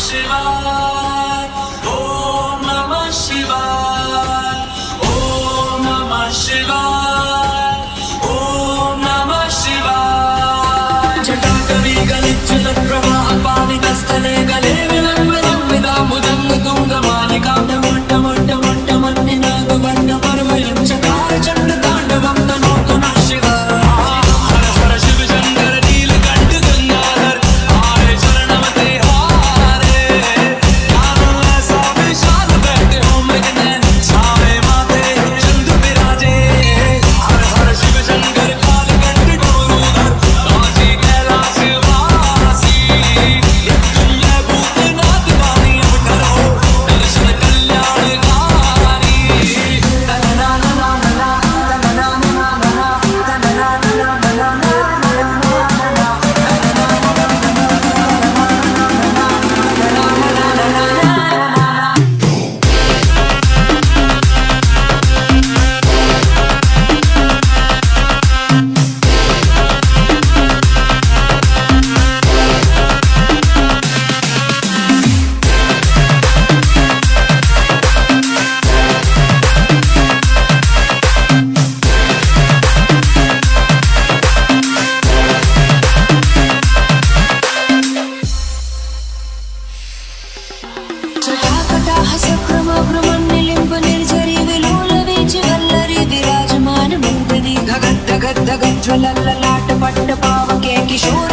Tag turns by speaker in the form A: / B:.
A: しま निलिम् विल्लरिजमान भगद्भगद्गद् ज्वलल्लट्टके Kishore